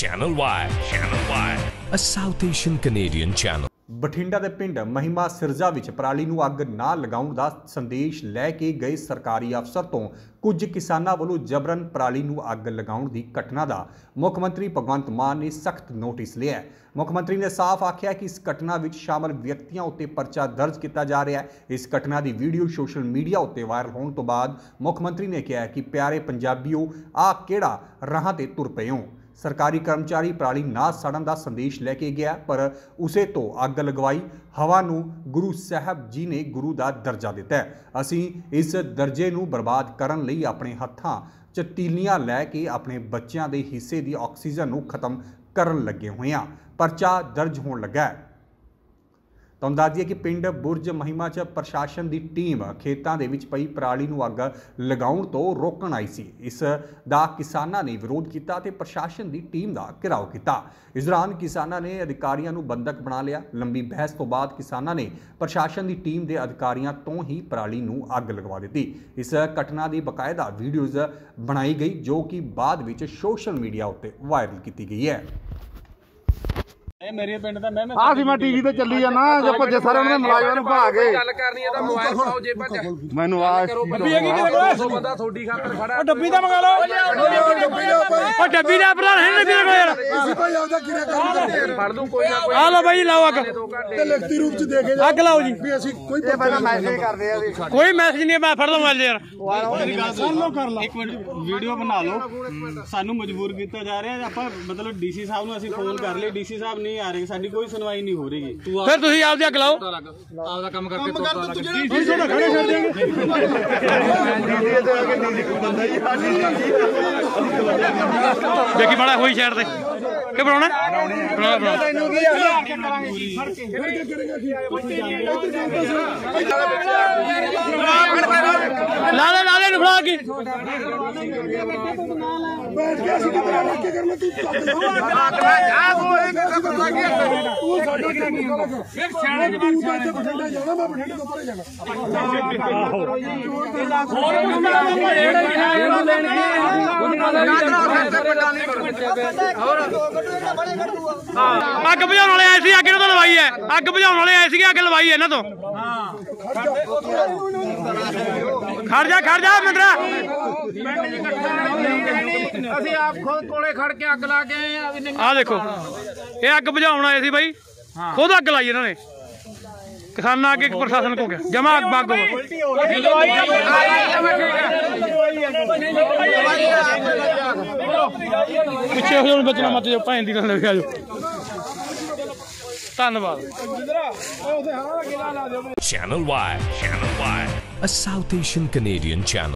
Channel Y. Channel Y. A South Asian Canadian channel. Bathinda ਦੇ ਪਿੰਡ ਮਹਿਮਾ ਸਿਰਜਾ ਵਿੱਚ ਪਰਾਲੀ ਨੂੰ ਅੱਗ ਨਾ ਲਗਾਉਣ ਦਾ ਸੰਦੇਸ਼ ਲੈ ਕੇ ਗਏ ਸਰਕਾਰੀ ਅਫਸਰ ਤੋਂ ਕੁਝ ਕਿਸਾਨਾਂ ਵੱਲੋਂ ਜਬਰਨ ਪਰਾਲੀ ਨੂੰ ਅੱਗ ਲਗਾਉਣ ਦੀ ਘਟਨਾ ਦਾ ਮੁੱਖ ਮੰਤਰੀ ਭਗਵੰਤ ਮਾਨ ਨੇ ਸਖਤ ਨੋਟਿਸ ਲਿਆ ਮੁੱਖ ਮੰਤਰੀ ਨੇ ਸਾਫ਼ ਆਖਿਆ ਕਿ ਇਸ ਘਟਨਾ ਵਿੱਚ ਸ਼ਾਮਲ ਵਿਅਕਤੀਆਂ ਉੱਤੇ ਪਰਚਾ ਦਰਜ ਕੀਤਾ ਜਾ ਰਿਹਾ ਹੈ ਇਸ ਘਟਨਾ ਦੀ ਵੀਡੀਓ ਸੋਸ਼ਲ ਮੀਡੀਆ ਉੱਤੇ ਵਾਇਰਲ ਹੋਣ ਤੋਂ ਬਾਅਦ ਮੁੱਖ ਮੰਤਰੀ ਨੇ ਕਿਹਾ ਕਿ ਪਿਆਰੇ ਪੰਜਾਬੀਓ, ਆਹ ਕਿਹੜਾ ਰਾਹਾਂ ਤੇ ਤੁਰ ਪਏ ਹੋ ਸਰਕਾਰੀ ਕਰਮਚਾਰੀ ਪਰਾਲੀ ਨਾ ਸੜਨ ਦਾ ਸੰਦੇਸ਼ ਲੈ ਕੇ ਗਿਆ, ਪਰ ਉਸੇ ਤੋਂ ਅੱਗ ਲਗਵਾਈ। ਹਵਾ ਨੂੰ ਗੁਰੂ ਸਾਹਿਬ ਜੀ ਨੇ ਗੁਰੂ ਦਾ ਦਰਜਾ ਦਿੱਤਾ। ਅਸੀਂ ਇਸ ਦਰਜੇ ਨੂੰ ਬਰਬਾਦ ਕਰਨ ਲਈ ਆਪਣੇ ਹੱਥਾਂ 'ਚ ਤੀਲੀਆਂ ਲੈ ਕੇ ਆਪਣੇ ਬੱਚਿਆਂ ਦੇ ਹਿੱਸੇ ਦੀ ਆਕਸੀਜਨ ਨੂੰ ਖਤਮ ਕਰਨ ਲੱਗੇ ਹੋਏ ਹਾਂ। ਪਰਚਾ ਦਰਜ ਹੋਣ ਲੱਗਾ ਤੁਹਾਨੂੰ ਦੱਸ ਦਈਏ ਕਿ ਪਿੰਡ ਬੁਰਜ ਮਹਿਮਾ 'ਚ ਪ੍ਰਸ਼ਾਸਨ ਦੀ ਟੀਮ ਖੇਤਾਂ ਦੇ ਵਿੱਚ ਪਈ ਪਰਾਲੀ ਨੂੰ ਅੱਗ ਲਗਾਉਣ ਤੋਂ ਰੋਕਣ ਆਈ ਸੀ। ਇਸ ਦਾ ਕਿਸਾਨਾਂ ਨੇ ਵਿਰੋਧ ਕੀਤਾ ਤੇ ਪ੍ਰਸ਼ਾਸਨ ਦੀ ਟੀਮ ਦਾ ਘਿਰਾਓ ਕੀਤਾ। ਇਸ ਦੌਰਾਨ ਕਿਸਾਨਾਂ ਨੇ ਅਧਿਕਾਰੀਆਂ ਨੂੰ ਬੰਦਕ ਬਣਾ ਲਿਆ। ਲੰਬੀ ਬਹਿਸ ਤੋਂ ਬਾਅਦ ਕਿਸਾਨਾਂ ਨੇ ਪ੍ਰਸ਼ਾਸਨ ਦੀ ਟੀਮ ਦੇ ਅਧਿਕਾਰੀਆਂ ਤੋਂ ਹੀ ਪਰਾਲੀ ਨੂੰ ਅੱਗ ਲਗਵਾ ਦਿੱਤੀ। ਇਸ ਘਟਨਾ ਦੀ ਬਕਾਇਦਾ ਵੀਡੀਓਜ਼ ਬਣਾਈ ਗਈ, ਜੋ ਕਿ ਬਾਅਦ ਵਿੱਚ ਸੋਸ਼ਲ ਮੀਡੀਆ ਉੱਤੇ ਵਾਇਰਲ ਕੀਤੀ ਗਈ ਹੈ। ਇਹ ਮੇਰੇ ਪਿੰਡ ਦਾ ਮੈਂ ਮੈਂ ਆ ਸੀ ਮੈਂ ਟੀਵੀ ਤੇ ਚੱਲੀ ਜਾਣਾ ਜੇ ਭੱਜੇ ਸਾਰੇ ਉਹਨਾਂ ਦੇ ਮੁਲਾਜ਼ਮਾਂ ਨੂੰ ਭਾ ਕੇ। ਗੱਲ ਕਰਨੀ ਹੈ ਤਾਂ ਮੋਬਾਈਲ ਪਾਓ ਜੇਬਾਂ 'ਚ ਮੈਨੂੰ ਆ ਡੱਬੀ ਹੈਗੀ ਤੇਰੇ ਕੋਲ? 200 ਬੰਦਾ ਤੁਹਾਡੀ ਖਾਤਰ ਖੜਾ ਉਹ ਡੱਬੀ ਦਾ ਮੰਗਾ ਲਓ। ਉਹ ਡੱਬੀ ਦਾ ਭਰਾ ਹੈ ਡੱਬੀ ਦਾ ਯਾਰ। ਫੜ ਲੂ ਕੋਈ ਨਾ ਕੋਈ। ਆ ਲਓ ਬਾਈ ਲਾਓ ਅੱਗ। ਲਿਖਤੀ ਰੂਪ ਚ ਦੇ ਕੇ ਅੱਗ ਲਾਓ ਜੀ। ਵੀ ਅਸੀਂ ਕੋਈ ਪਹਿਲਾਂ ਮੈਸੇਜ ਕਰਦੇ ਆ ਵੀ ਕੋਈ ਮੈਸੇਜ ਨਹੀਂ ਮੈਂ ਫੜ ਲਵਾਂ ਯਾਰ। ਇੱਕ ਮਿੰਟ ਵੀਡੀਓ ਬਣਾ ਲਓ। ਸਾਨੂੰ ਮਜਬੂਰ ਕੀਤਾ ਜਾ ਰਿਹਾ ਆਪਾਂ ਮਤਲਬ ਡੀਸੀ ਸਾਹਿਬ ਨੂੰ ਅਸੀਂ ਫੋਨ ਕਰ ਲਈ ਡੀਸੀ ਸਾਹਿਬ ਨਹੀਂ ਆ ਰਹੇ ਸਾਡੀ ਕੋਈ ਸੁਣਵਾਈ ਨਹੀਂ ਹੋ ਰਹੀ ਤੂੰ ਫਿਰ ਤੁਸੀਂ ਆਪਦੀ ਅੱਗ ਲਾਓ ਆਪਦਾ ਕੰਮ ਕਰਕੇ ਕੰਮ ਕਰ ਤੂੰ ਜਿਹੜਾ ਦੇਖੀ ਮਾੜਾ ਹੋਈ ਸਾਈਡ ਤੇ ਕਿ ਬਣਾਉਣਾ ਬਣਾ ਬਣਾ ਲਾ ਲੈ ਲਾ ਲੈ ਨੂੰ ਫੜਾ ਕੇ ਬੈਠ ਕੇ ਅਸੀਂ ਕਿਤੇ ਰੱਖ ਕੇ ਕਰਨਾ ਤੂੰ ਤੂੰ ਸਾਡਾ ਕੀ ਹੁੰਦਾ ਫਿਰ ਸਿਆਣੇ ਤੂੰ ਤਾਂ ਇੱਥੇ ਬਠਿੰਡੇ ਜਾਣਾ ਮੈਂ ਬਠਿੰਡੇ ਤੋਂ ਪਰੇ ਜਾਣਾ ਅੱਗ ਬੁਝਾਉਣ ਵਾਲੇ ਆਏ ਸੀ ਅੱਗ ਇਹਨਾਂ ਤੋਂ ਲਵਾਈ ਹੈ? ਅੱਗ ਬੁਝਾਉਣ ਵਾਲੇ ਆਏ ਸੀ ਅੱਗ ਲਵਾਈ ਇਹਨਾਂ ਤੋਂ। ਖੜ ਜਾ ਖੜ ਜਾ ਮਿੰਦਰਾ। ਅਸੀਂ ਆਪ ਖੁਦ ਕੋਲੇ ਖੜ ਕੇ ਅੱਗ ਲਾ ਕੇ ਆਏ ਆ ਦੇਖੋ। ਇਹ ਅੱਗ ਬੁਝਾਉਣ ਆਏ ਸੀ ਬਾਈ ਖੁਦ ਅੱਗ ਲਾਈ ਇਹਨਾਂ ਨੇ ਕਿਸਾਨਾਂ ਅੱਗੇ ਪ੍ਰਸ਼ਾਸਨ ਕੋ ਗਿਆ ਜਮਾ ਅੱਗ ਬਾਗ ਪਿੱਛੇ ਹੋ ਜਾਣ ਬਚਣਾ ਮਤ ਜੋ ਭੈਣ ਦੀ ਗੱਲ ਲੱਗ ਜਾਓ ਧੰਨਵਾਦ Channel Y. Channel Y. A South Asian Canadian channel.